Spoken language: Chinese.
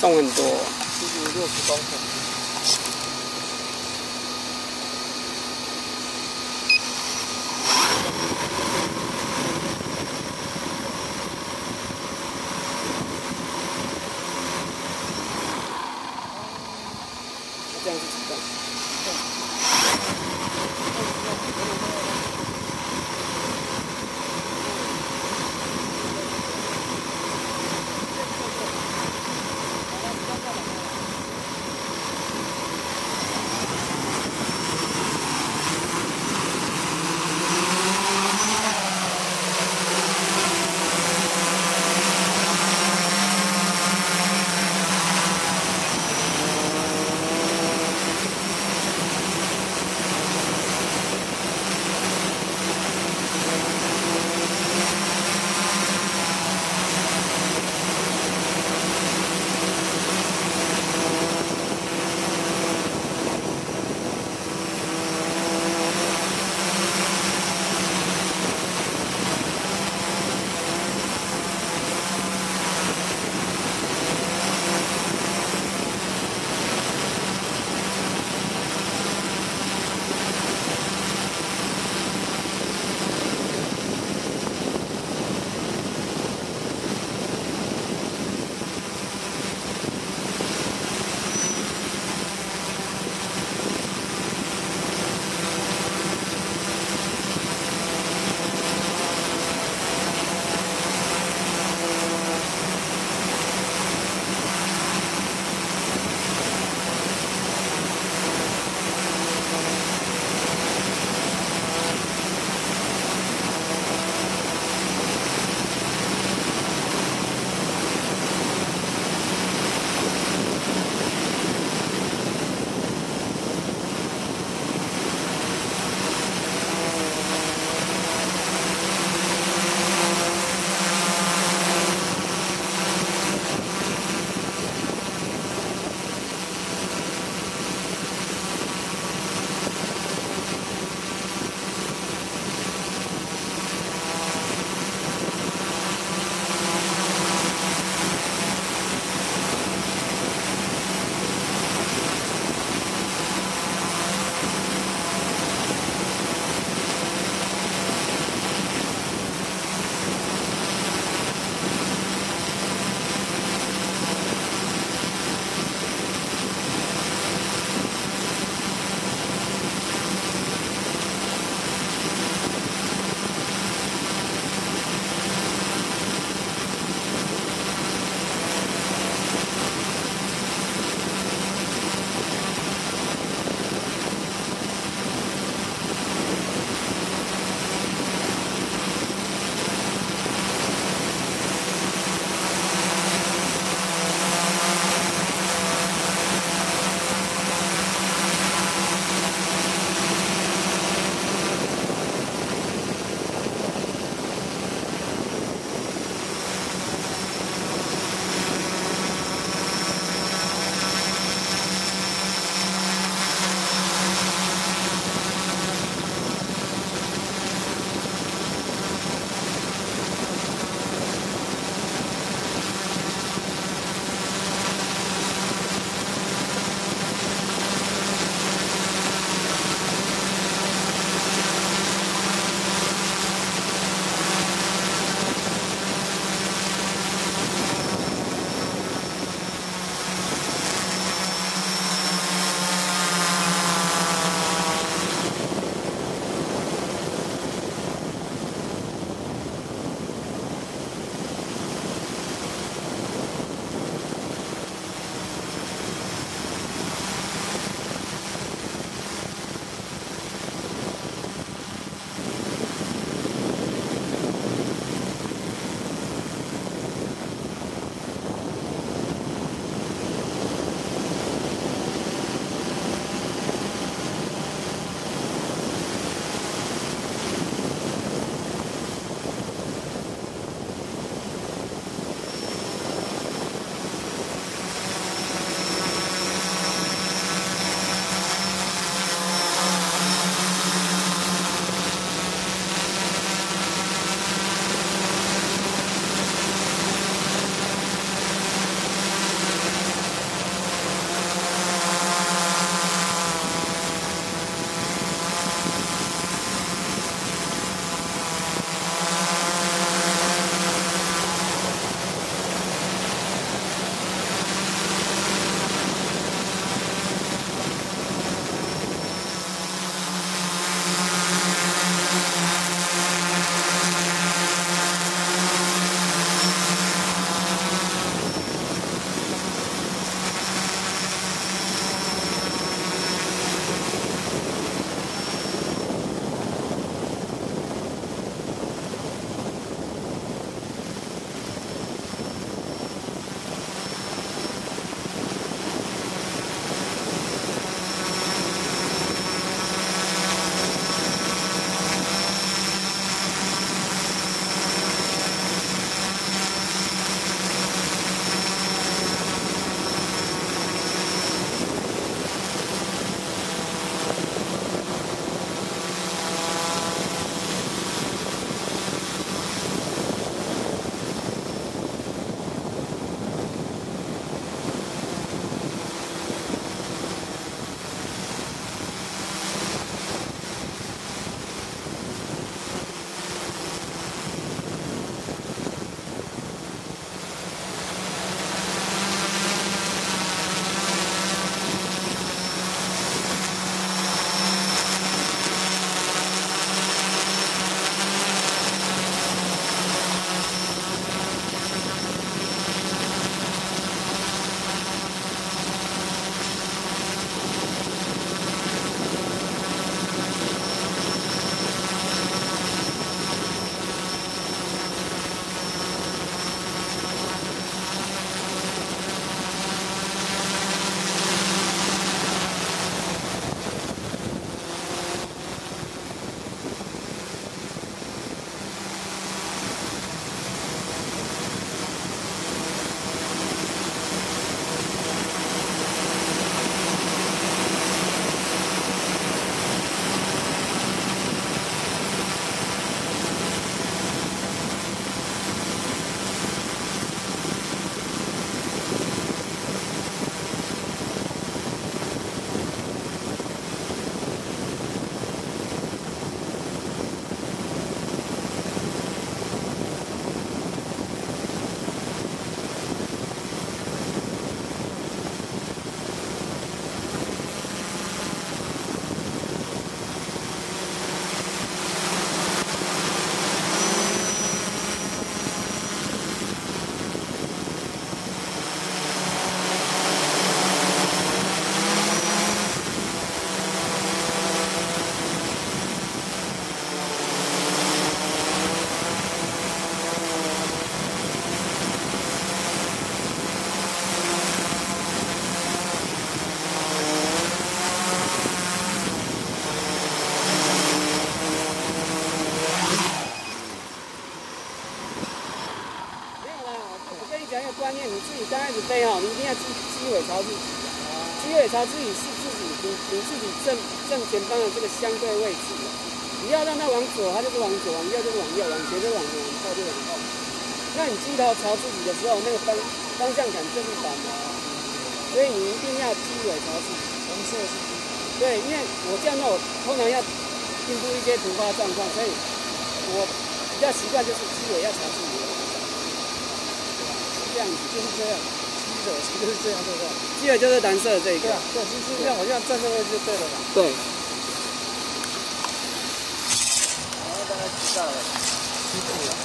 重很多。其实六十公分。这样是几吨？自己刚开始飞哈，你一定要机机尾朝自己，机尾朝自己是自己你你自己正正前方的这个相对位置，你要让它往左，它就是往左；往右就是往右；往前就是往前，往后就往后。那你机头朝自己的时候，那个方方向感就是反的，所以你一定要机尾朝自己。红色是对，因为我这样的我通常要应付一些突发状况，所以我比较习惯就是机尾要朝自己，这样子就是这样，机尾就是这样，对不对？机尾就是蓝色的这一个对啊，，对，其实这样好像站这位置就对了吧。对，然后大概知道了，辛苦了。